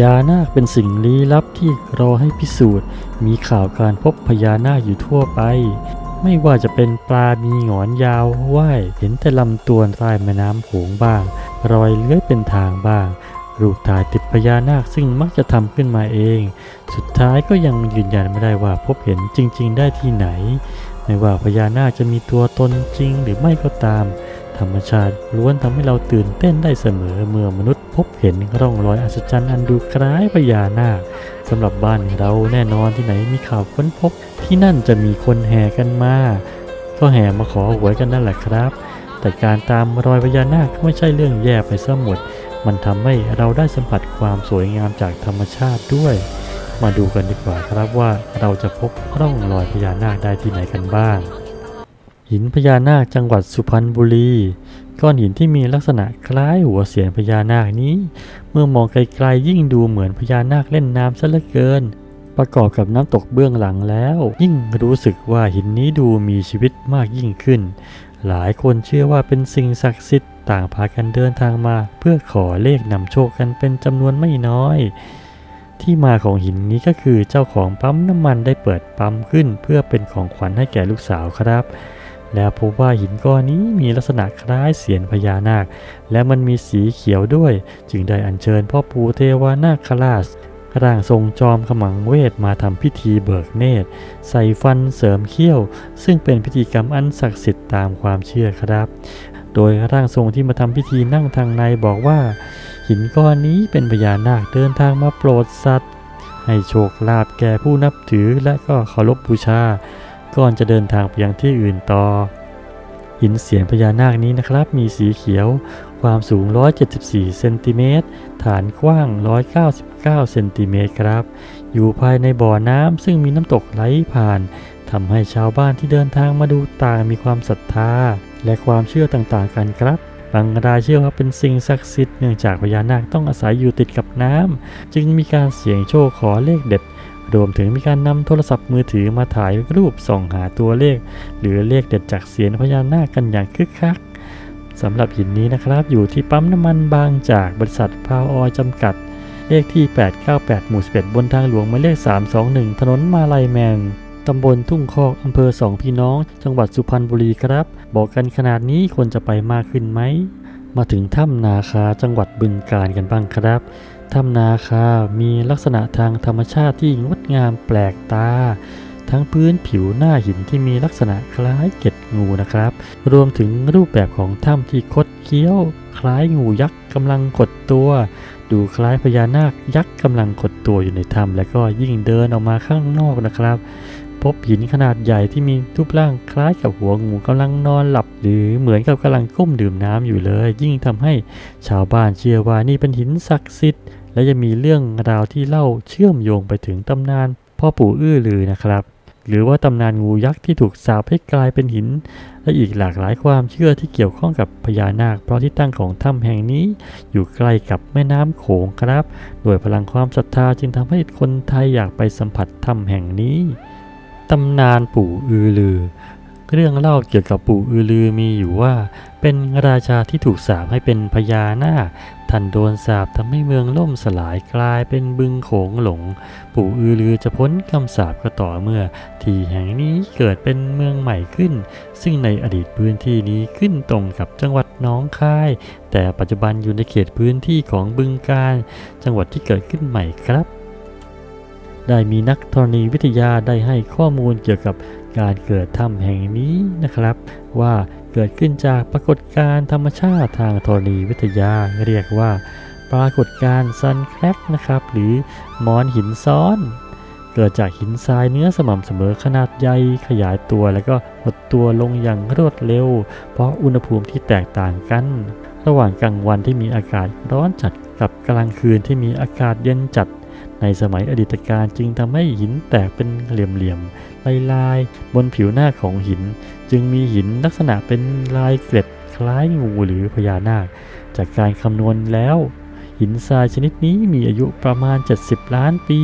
ญานาคเป็นสิ่งลี้ลับที่รอให้พิสูจน์ มีข่าวการพบพญานาคอยู่ทั่วไป ไม่ว่าจะเป็นปลามีหงอนยาวว่ายเห็นแต่ลำตัวใต้แม่น้ำโขงบ้าง รอยเลื้อยเป็นทางบ้าง รูปถ่ายติดพญานาคซึ่งมักจะทำขึ้นมาเอง สุดท้ายก็ยังยืนยันไม่ได้ว่าพบเห็นจริง ๆ ได้ที่ไหน ไม่ว่าพญานาคจะมีตัวตนจริงหรือไม่ก็ตาม ธรรมชาติล้วนทำให้เราตื่นเต้นได้เสมอเมื่อมนุษย์พบเห็นร่องรอยอัศจรรย์อันดูคล้ายพญานาคสำหรับบ้านเราแน่นอนที่ไหนมีข่าวค้นพบ ที่นั่นจะมีคนแห่กันมาก็แห่มาขอหวยกันนั่นแหละครับ แต่การตามรอยพญานาคก็ไม่ใช่เรื่องแย่ไปซะหมด มันทำให้เราได้สัมผัสความสวยงามจากธรรมชาติด้วย มาดูกันดีกว่าครับว่าเราจะพบร่องรอยพญานาคได้ที่ไหนกันบ้าง หินพญานาคจังหวัดสุพรรณบุรี ก้อนหินที่มีลักษณะคล้ายหัวเสียนพญานาคนี้ เมื่อมองไกลๆยิ่งดูเหมือนพญานาคเล่นน้ำซะเหลือเกิน ประกอบกับน้ำตกเบื้องหลังแล้ว ยิ่งรู้สึกว่าหินนี้ดูมีชีวิตมากยิ่งขึ้น หลายคนเชื่อว่าเป็นสิ่งศักดิ์สิทธิ์ต่างพากันเดินทางมา เพื่อขอเลขนำโชคกันเป็นจำนวนไม่น้อยที่มาของหินนี้ก็คือเจ้าของปั๊มน้ำมันได้เปิดปั๊มขึ้น เพื่อเป็นของขวัญให้แก่ลูกสาวครับ แล้วพบว่าหินก้อนนี้มีลักษณะคล้ายเสียนพญานาค และมันมีสีเขียวด้วย จึงได้อัญเชิญพ่อปู่เทวานาคราชร่างทรงจอมขมังเวทมาทำพิธีเบิกเนตร ใส่ฟันเสริมเขี้ยว ซึ่งเป็นพิธีกรรมอันศักดิ์สิทธิ์ตามความเชื่อครับ โดยร่างทรงที่มาทำพิธีนั่งทางในบอกว่า หินก้อนนี้เป็นพญานาคเดินทางมาโปรดสัตว์ ให้โชคลาภแก่ผู้นับถือและก็เคารพบูชา ก่อนจะเดินทางไปยังที่อื่นต่อ หินเสียนพญานาคนี้นะครับ มีสีเขียว ความสูง 174 เซนติเมตร ฐานกว้าง 199 เซนติเมตรครับ อยู่ภายในบ่อน้ำซึ่งมีน้ำตกไหลผ่านทำให้ชาวบ้านที่เดินทางมาดูต่างมีความศรัทธา และความเชื่อต่างๆ กันครับบางรายเชื่อว่าเป็นสิ่งศักดิ์สิทธิ์เนื่องจากพญานาคต้องอาศัยอยู่ติดกับน้ำจึงมีการเสี่ยงโชคขอเลขเด็ด รวมถึงมีการนำโทรศัพท์มือถือมาถ่ายรูปส่องหาตัวเลข หรือเลขเด็ดจากเสียนพญานาคกันอย่างคึกคักสำหรับหินนี้นะครับ อยู่ที่ปั๊มน้ำมันบางจากบริษัทพาวออยจำกัด เลขที่ 898 หมู่ 11 บนทางหลวงหมายเลข 321 ถนนมาลายแมนตำบลทุ่งคอกอำเภอสองพี่น้อง จังหวัดสุพรรณบุรีครับ บอกกันขนาดนี้คนจะไปมากขึ้นไหม มาถึงถ้ำนาคาจังหวัดบึงกาฬกันบ้างครับ ถ้ำนาคา มีลักษณะทางธรรมชาติที่งดงามแปลกตา ทั้งพื้นผิวหน้าหินที่มีลักษณะคล้ายเกล็ดงูนะครับ รวมถึงรูปแบบของถ้ำที่คดเคี้ยว คล้ายงูยักษ์กำลังกดตัว ดูคล้ายพญานาคยักษ์กำลังกดตัวอยู่ในถ้ำและก็ยิ่งเดินออกมาข้างนอกนะครับ พบหินขนาดใหญ่ที่มีรูปร่างคล้ายกับหัวงูกำลังนอนหลับ หรือเหมือนกับกำลังก้มดื่มน้ำอยู่เลย ยิ่งทำให้ชาวบ้านเชื่อว่านี่เป็นหินศักดิ์สิทธิ์และจะมีเรื่องราวที่เล่าเชื่อมโยงไปถึงตำนานพ่อปู่อื้อลือนะครับ หรือว่าตำนานงูยักษ์ที่ถูกสาปให้กลายเป็นหิน และอีกหลากหลายความเชื่อที่เกี่ยวข้องกับพญานาค เพราะที่ตั้งของถ้ำแห่งนี้ อยู่ใกล้กับแม่น้ำโขงครับ โดยพลังความศรัทธาจึงทำให้คนไทยอยากไปสัมผัสถ้ำแห่งนี้ ตำนานปู่อือลือ เรื่องเล่าเกี่ยวกับปู่อือลือมีอยู่ว่า เป็นราชาที่ถูกสาปให้เป็นพญานาคท่านโดนสาปทำให้เมืองล่มสลายกลายเป็นบึงโขงหลง ปู่อือลือจะพ้นคำสาปก็ต่อเมื่อ ที่แห่งนี้เกิดเป็นเมืองใหม่ขึ้น ซึ่งในอดีตพื้นที่นี้ขึ้นตรงกับจังหวัดน้องคาย แต่ปัจจุบันอยู่ในเขตพื้นที่ของบึงกาฬจังหวัดที่เกิดขึ้นใหม่ครับ ได้มีนักธรณีวิทยาได้ให้ข้อมูลเกี่ยวกับการเกิดถ้ำแห่งนี้นะครับ ว่าเกิดขึ้นจากปรากฏการณ์ธรรมชาติทางธรณีวิทยาเรียกว่า ปรากฏการณ์ซันแครกนะครับ หรือมอนหินซ้อน เกิดจากหินทรายเนื้อสม่ำเสมอขนาดใหญ่ขยายตัวแล้วก็หดตัวลงอย่างรวดเร็ว เพราะอุณหภูมิที่แตกต่างกัน ระหว่างกลางวันที่มีอากาศร้อนจัดกับกลางคืนที่มีอากาศเย็นจัด ในสมัยอดีตการจึงทำให้หินแตกเป็นเหลี่ยมๆลายๆบนผิวหน้าของหิน จึงมีหินลักษณะเป็นลายเกล็ดคล้ายงูหรือพญานาค จากการคำนวณแล้ว หินทรายชนิดนี้มีอายุประมาณ 70 ล้านปี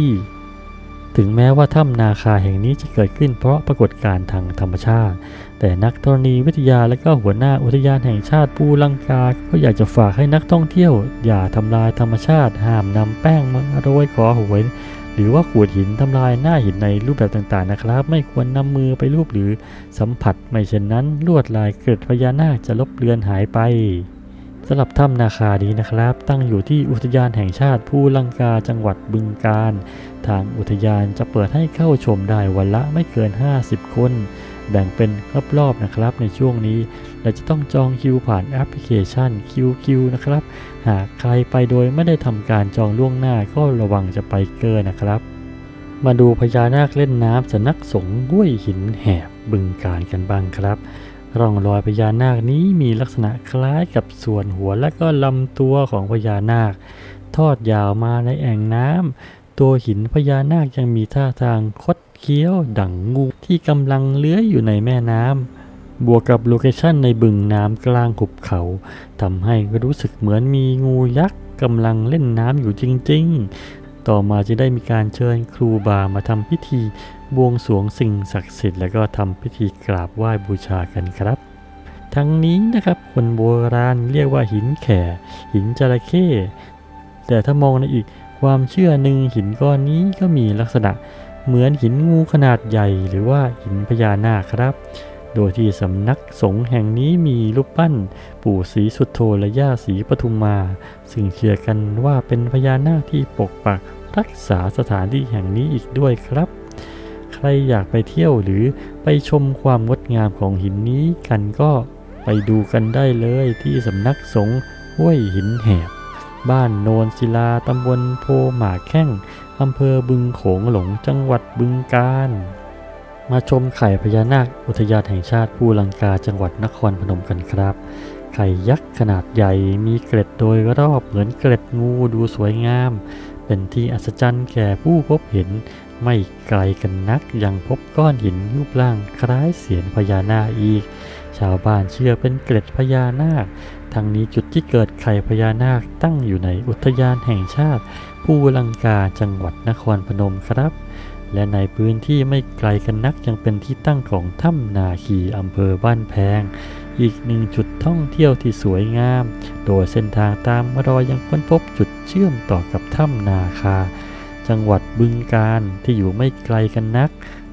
ถึงแม้ว่าถ้ำนาคาแห่งนี้จะเกิดขึ้นเพราะปรากฏการณ์ทางธรรมชาติ แต่นักธรณีวิทยาและก็หัวหน้าอุทยานแห่งชาติปูลังกา ก็อยากจะฝากให้นักท่องเที่ยว อย่าทำลายธรรมชาติห้ามนำแป้งมาโรยขอหวย หรือว่าขูดหินทำลายหน้าหินในรูปแบบต่างๆนะครับ ไม่ควรนำมือไปรูปหรือสัมผัสไม่เช่นนั้นลวดลายเกิดพญานาคจะลบเลือนหายไปสำหรับถ้ำนาคานี้นะครับ ตั้งอยู่ที่อุทยานแห่งชาติภูลังกาจังหวัดบึงกาฬทางอุทยานจะเปิดให้เข้าชมได้วันละไม่เกิน 50 คน แบ่งเป็นรอบๆนะครับ ในช่วงนี้เราจะต้องจองคิวผ่านแอปพลิเคชัน QQ นะครับ หากใครไปโดยไม่ได้ทำการจองล่วงหน้าก็ระวังจะไปเกินนะครับ มาดูพญานาคเล่นน้ำสนักสงห้วยหินแหบบึงการกันบ้างครับร่องรอยพญานาคนี้มีลักษณะคล้ายกับส่วนหัวและก็ลำตัวของพญานาค ทอดยาวมาในแอ่งน้ำ ตัวหินพญานาคยังมีท่าทางคดเคี้ยวดั่งงูที่กำลังเลื้อยอยู่ในแม่น้ำบวกกับ location ในบึงน้ำกลางหุบเขาทำให้รู้สึกเหมือนมีงูยักษ์กำลังเล่นน้ำอยู่จริง ๆ ต่อมาจะได้มีการเชิญครูบามาทำพิธีบวงสรวงสิ่งศักดิ์สิทธิ์แล้วก็ทำพิธีกราบไหว้บูชากันครับทั้งนี้นะครับคนโบราณเรียกว่าหินแข่หินจระเข้แต่ถ้ามองในอีก ความเชื่อหนึ่งหินก้อนนี้ก็มีลักษณะเหมือนหินงูขนาดใหญ่หรือว่าหินพญานาคครับ โดยที่สำนักสงฆ์แห่งนี้มีรูปปั้น ปู่ศรีสุดโทและย่าศรีปทุมมา ซึ่งเชื่อกันว่าเป็นพญานาคที่ปกปักรักษาสถานที่แห่งนี้อีกด้วยครับ ใครอยากไปเที่ยวหรือไปชมความงดงามของหินนี้กันก็ไปดูกันได้เลยที่สำนักสงฆ์ห้วยหินแหบ บ้านโนนศิลาตำบลโพหมาแข้งอำเภอบึงโขงหลงจังหวัดบึงกาฬมาชมไข่พญานาคอุทยานแห่งชาติภูลังกาจังหวัดนครพนมกันครับ ไข่ยักษ์ขนาดใหญ่มีเกล็ดโดยรอบเหมือนเกล็ดงูดูสวยงาม เป็นที่อัศจรรย์แก่ผู้พบเห็น ไม่ไกลกันนักยังพบก้อนหินรูปร่างคล้ายเสียนพญานาคอีก ชาวบ้านเชื่อเป็นเกล็ดพญานาค ทั้งนี้จุดที่เกิดไข่พญานาคตั้งอยู่ในอุทยานแห่งชาติ ภูลังกาจังหวัดนครพนมครับ และในพื้นที่ไม่ไกลกันนักยังเป็นที่ตั้งของถ้ำนาคีอำเภอบ้านแพง อีกหนึ่งจุดท่องเที่ยวที่สวยงาม โดยเส้นทางตามรอยยังค้นพบจุดเชื่อมต่อกับถ้ำนาคา จังหวัดบึงกาฬที่อยู่ไม่ไกลกันนัก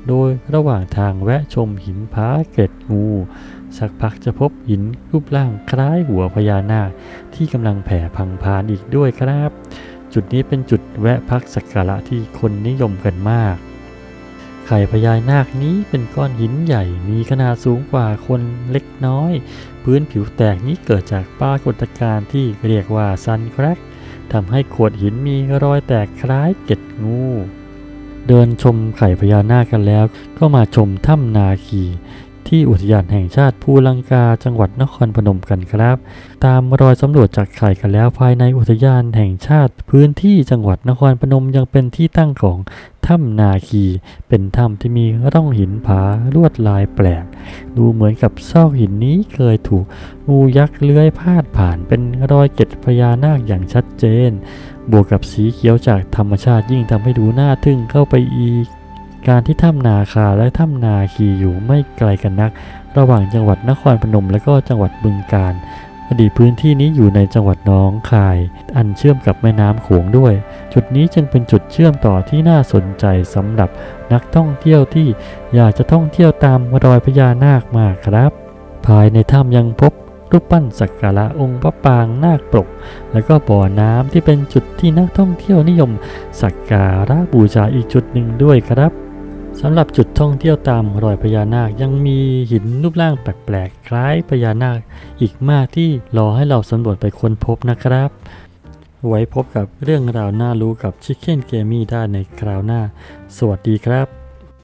โดยระหว่างทางแวะชมหินผาเกล็ดงู สักพักจะพบหินรูปร่างคล้ายหัวพญานาคที่กำลังแผ่พังพานอีกด้วยครับ จุดนี้เป็นจุดแวะพักสักการะที่คนนิยมกันมาก ไข่พญานาคนี้เป็นก้อนหินใหญ่มีขนาดสูงกว่าคนเล็กน้อย พื้นผิวแตกนี้เกิดจากปรากฏการณ์ที่เรียกว่าซันแครกทำให้ขวดหินมีรอยแตกคล้ายเกล็ดงูเดินชมไข่พญานาคกันแล้ว ก็มาชมถ้ำนาคี ที่อุทยานแห่งชาติภูลังกาจังหวัดนครพนมกันครับ ตามรอยสำรวจจากไข่กันแล้วภายในอุทยานแห่งชาติ พื้นที่จังหวัดนครพนมยังเป็นที่ตั้งของถ้ำนาคี เป็นถ้ำที่มีร่องหินผาลวดลายแปลก ดูเหมือนกับซอกหินนี้เคยถูกงูยักษ์เลื้อยพาดผ่านเป็นรอยเกล็ดพญานาคอย่างชัดเจน บวกกับสีเขียวจากธรรมชาติยิ่งทำให้ดูน่าทึ่งเข้าไปอีก การที่ถ้ำนาคาและถ้ำนาคีอยู่ไม่ไกลกันนัก ระหว่างจังหวัดนครพนมและก็จังหวัดบึงกาฬอดีตพื้นที่นี้อยู่ในจังหวัดน้องคาย อันเชื่อมกับแม่น้ำโขงด้วย จุดนี้จึงเป็นจุดเชื่อมต่อที่น่าสนใจสำหรับนักท่องเที่ยวที่อยากจะท่องเที่ยวตามรอยพญานาคมากครับ ภายในถ้ำยังพบรูปปั้นสักการะองค์พระปางนาคปกและก็บ่อน้ำที่เป็นจุดที่นักท่องเที่ยวนิยมสักการะบูชาอีกจุดหนึ่งด้วยครับ สำหรับจุดท่องเที่ยวตามรอยพญานาคยังมีหินรูปร่างแปลกๆ คล้ายพญานาค อีกมากที่รอให้เราสำรวจไปค้นพบนะครับ ไว้พบกับเรื่องราวน่ารู้กับชิคเก้นเกมี่ได้ในคราวหน้า สวัสดีครับ